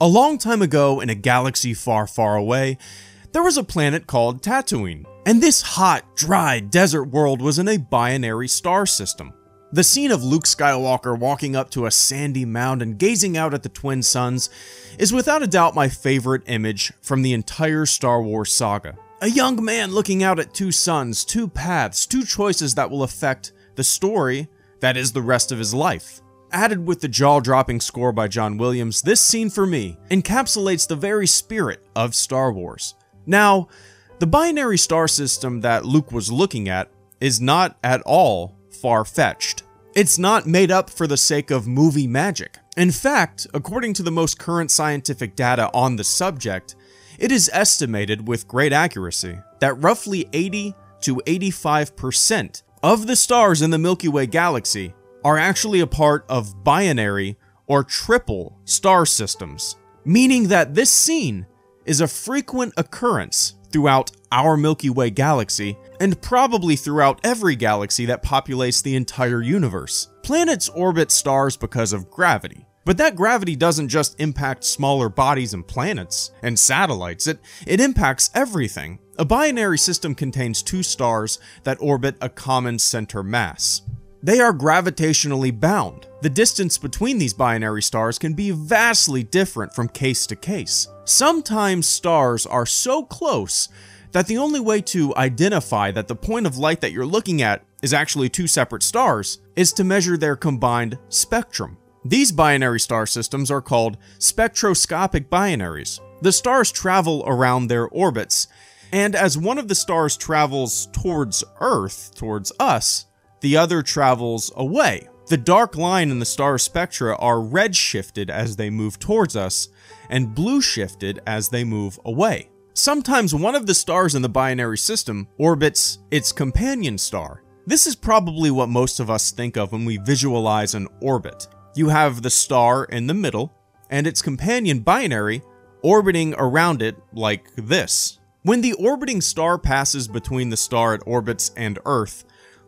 A long time ago, in a galaxy far, far away, there was a planet called Tatooine, and this hot, dry desert world was in a binary star system. The scene of Luke Skywalker walking up to a sandy mound and gazing out at the twin suns is without a doubt my favorite image from the entire Star Wars saga. A young man looking out at two suns, two paths, two choices that will affect the story that is the rest of his life. Added with the jaw dropping score by John Williams, this scene for me encapsulates the very spirit of Star Wars. Now, the binary star system that Luke was looking at is not at all far fetched. It's not made up for the sake of movie magic. In fact, according to the most current scientific data on the subject, it is estimated with great accuracy that roughly 80 to 85% of the stars in the Milky Way galaxy are actually a part of binary or triple star systems, meaning that this scene is a frequent occurrence throughout our Milky Way galaxy, and probably throughout every galaxy that populates the entire universe. Planets orbit stars because of gravity. But that gravity doesn't just impact smaller bodies and planets and satellites, it, it impacts everything. A binary system contains two stars that orbit a common center mass. They are gravitationally bound. The distance between these binary stars can be vastly different from case to case. Sometimes stars are so close that the only way to identify that the point of light that you're looking at is actually two separate stars is to measure their combined spectrum. These binary star systems are called spectroscopic binaries. The stars travel around their orbits, and as one of the stars travels towards Earth, towards us, the other travels away. The dark line in the star spectra are red shifted as they move towards us, and blue shifted as they move away. Sometimes one of the stars in the binary system orbits its companion star. This is probably what most of us think of when we visualize an orbit. You have the star in the middle, and its companion binary orbiting around it like this. When the orbiting star passes between the star it orbits and Earth,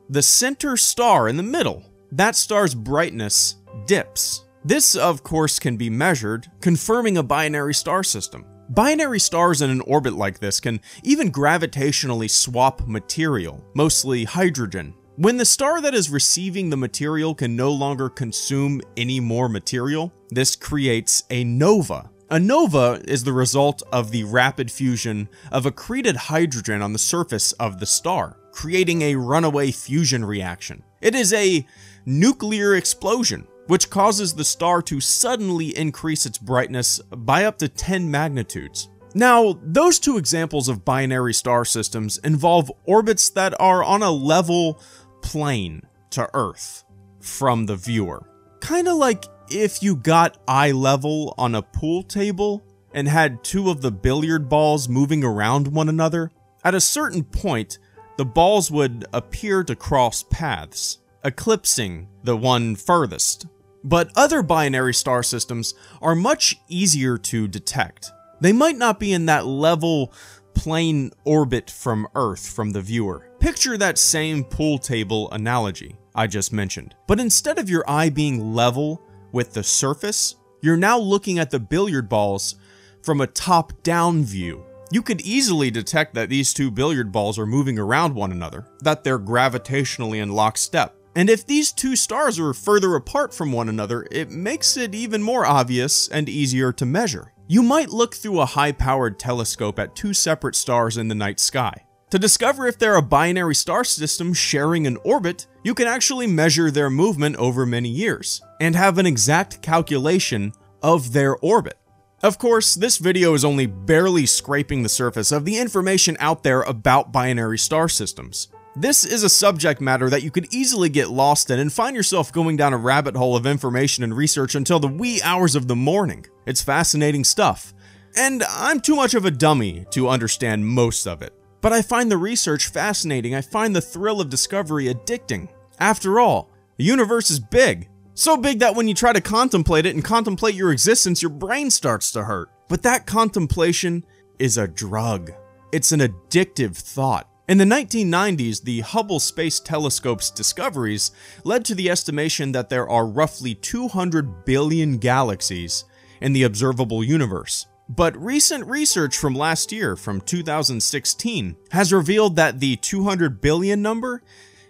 the center star in the middle, that star's brightness dips. This, of course, can be measured, confirming a binary star system. Binary stars in an orbit like this can even gravitationally swap material, mostly hydrogen. When the star that is receiving the material can no longer consume any more material, this creates a nova. A nova is the result of the rapid fusion of accreted hydrogen on the surface of the star creating a runaway fusion reaction. It is a nuclear explosion, which causes the star to suddenly increase its brightness by up to 10 magnitudes. Now, those two examples of binary star systems involve orbits that are on a level plane to Earth from the viewer. Kinda like if you got eye level on a pool table and had two of the billiard balls moving around one another. At a certain point, the balls would appear to cross paths, eclipsing the one furthest. But other binary star systems are much easier to detect. They might not be in that level plane orbit from Earth from the viewer. Picture that same pool table analogy I just mentioned. But instead of your eye being level with the surface, you're now looking at the billiard balls from a top-down view. You could easily detect that these two billiard balls are moving around one another, that they're gravitationally in lockstep. And if these two stars are further apart from one another, it makes it even more obvious and easier to measure. You might look through a high-powered telescope at two separate stars in the night sky. To discover if they're a binary star system sharing an orbit, you can actually measure their movement over many years, and have an exact calculation of their orbit. Of course, this video is only barely scraping the surface of the information out there about binary star systems. This is a subject matter that you could easily get lost in and find yourself going down a rabbit hole of information and research until the wee hours of the morning. It's fascinating stuff. And I'm too much of a dummy to understand most of it. But I find the research fascinating, I find the thrill of discovery addicting. After all, the universe is big, so big that when you try to contemplate it and contemplate your existence, your brain starts to hurt. But that contemplation is a drug. It's an addictive thought. In the 1990s, the Hubble Space Telescope's discoveries led to the estimation that there are roughly 200 billion galaxies in the observable universe. But recent research from last year, from 2016, has revealed that the 200 billion number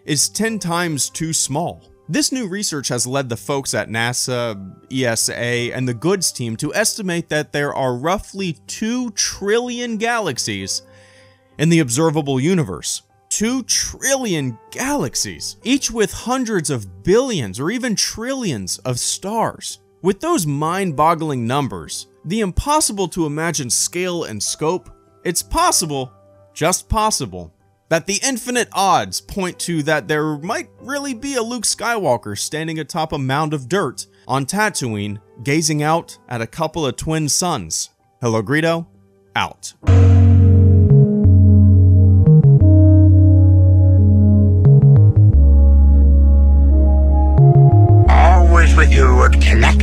is 10 times too small. This new research has led the folks at NASA, ESA, and the GOODS team to estimate that there are roughly 2 trillion galaxies in the observable universe. 2 trillion galaxies, each with hundreds of billions or even trillions of stars. With those mind boggling numbers, the impossible to imagine scale and scope, it's possible, just possible, that the infinite odds point to that there might really be a Luke Skywalker standing atop a mound of dirt on Tatooine, gazing out at a couple of twin suns. Hello, Greedo, out. Always with you what cannot